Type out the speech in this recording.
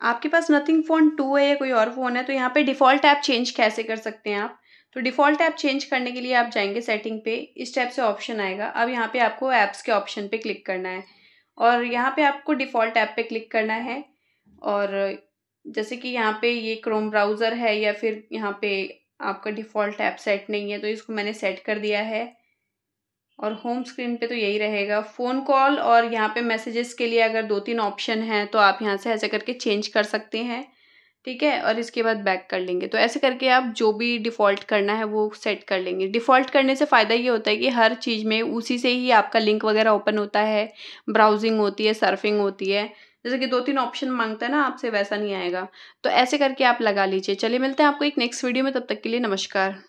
आपके पास nothing phone to है या कोई और फ़ोन है तो यहाँ पे डिफ़ॉल्ट ऐप चेंज कैसे कर सकते हैं आप? तो डिफ़ॉल्ट ऐप चेंज करने के लिए आप जाएँगे सेटिंग पे, इस टाइप से ऑप्शन आएगा। अब यहाँ पे आपको ऐप्स के ऑप्शन पे क्लिक करना है। और यहाँ पे आपको डिफ़ॉल्ट ऐप पे क्लिक करना है। और जैसे कि यहाँ पे ये क्रोम ब्राउज़र है या फिर यहाँ पे आपका डिफ़ॉल्ट ऐप सेट नहीं है तो इसको मैंने सेट कर दिया है। और होम स्क्रीन पे तो यही रहेगा। फ़ोन कॉल और यहाँ पे मैसेजेस के लिए अगर दो तीन ऑप्शन हैं तो आप यहाँ से ऐसे करके चेंज कर सकते हैं। ठीक है? और इसके बाद बैक कर लेंगे। तो ऐसे करके आप जो भी डिफ़ॉल्ट करना है, वो सेट कर लेंगे। डिफ़ॉल्ट करने से फ़ायदा ये होता है कि हर चीज़ में उसी से ही आपका लिंक वगैरह ओपन होता है। ब्राउजिंग होती है सर्फिंग होती है। जैसे कि दो तीन ऑप्शन माँगता है ना आपसे, वैसा नहीं आएगा। तो ऐसे करके आप लगा लीजिए। चलिए, मिलते हैं आपको एक नेक्स्ट वीडियो में। तब तक के लिए नमस्कार।